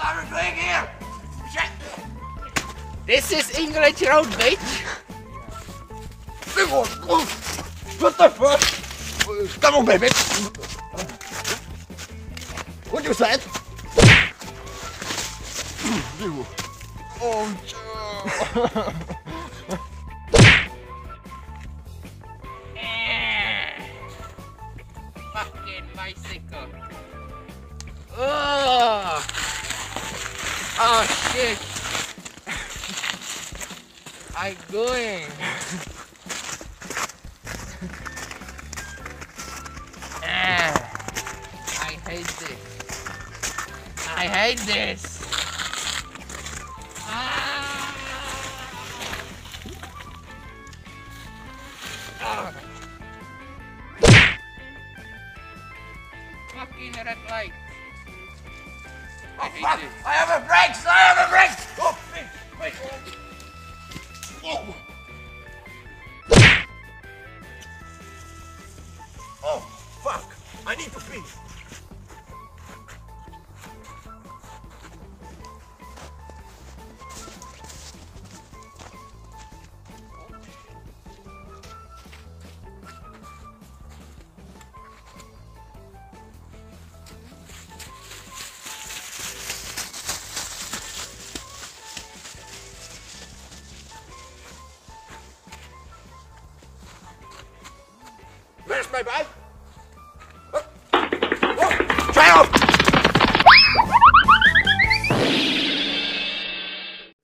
What are you doing here? Shit! This is English Road, bitch. Oh, what the fuck? Come on, baby. What you said? Oh, Fucking bicycle. Oh, oh shit. I'm going. Ah, I hate this. I hate this. Ah. Ah. Fucking red light. I. I have a brakes! I have a brakes! Oh, wait, wait. Oh. Oh, fuck! I need to pee. Where's my bag? Oh. Oh. Child!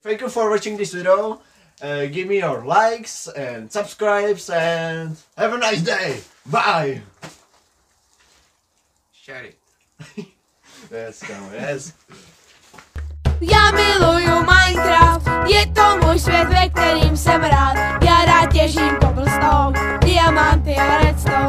Thank you for watching this video. Uh, give me your likes and subscribes and have a nice day. Bye. Shut it. Yes, go, yes. Já miluju Minecraft, je to můj svět, amante, ahora es todo.